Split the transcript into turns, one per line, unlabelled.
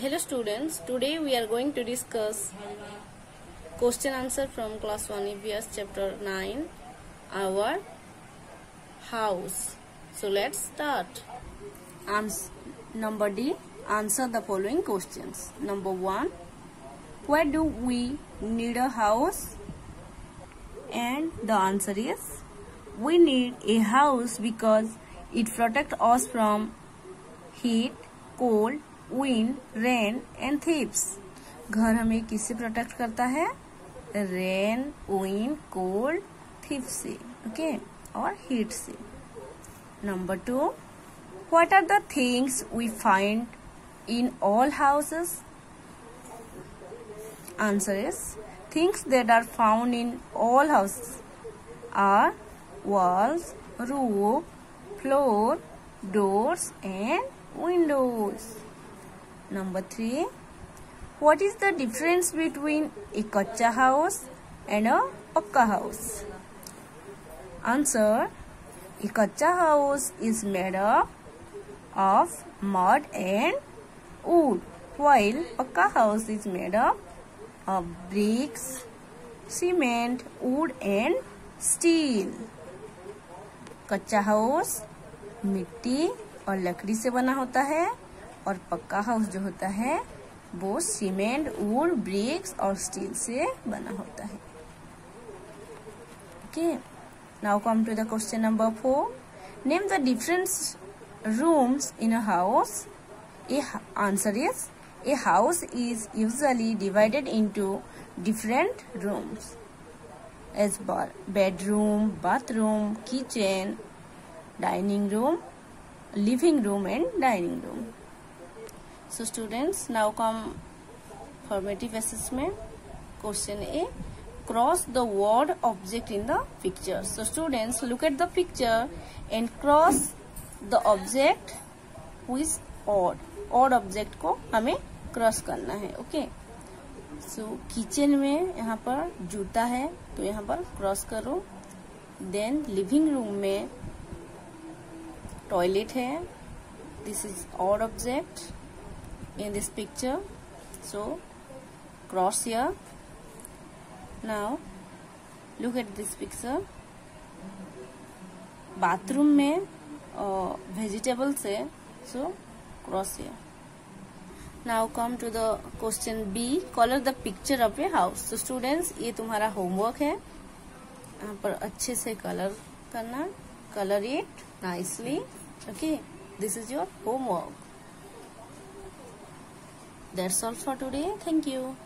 Hello students, today we are going to discuss question answer from class 1 EVS chapter 9 our house. So let's start. Ans number D answer the following questions. Number 1 why do we need a house? And the answer is we need a house because it protects us from heat, cold, wind rain and thieves घर हमें किससे protect करता है? Rain wind cold thief से okay और heat से. Number two what are the things we find in all houses answer is things that are found in all houses are walls, roof, floor, doors and windows. Number 3. What is the difference between a kacha house and a pakka house? Answer. A kacha house is made up of mud and wood while pakka house is made up of bricks, cement, wood and steel. कच्चा house मिट्टी और लकड़ी से बना होता है और पक्का हाउस जो होता है, वो सीमेंट वुड ब्रिक्स और स्टील से बना होता है। Okay now come to the question number four name the difference rooms in a house a answer is a house is usually divided into different rooms as bedroom bathroom kitchen dining room living room and dining room So students, now come formative assessment. Question A. Cross the word object in the picture. So students, look at the picture and cross the object with odd. odd object को हमें cross करना है okay so kitchen में यहाँ पर जूता है तो यहाँ पर क्रॉस करो देन लिविंग रूम में टॉयलेट है this is odd object in this picture so cross here now look at this picture bathroom में vegetables है so cross here now come to the question B color the picture of a house so students ये तुम्हारा homework है यहाँ पर अच्छे से color करना color it nicely okay this is your homework That's all for today. Thank you.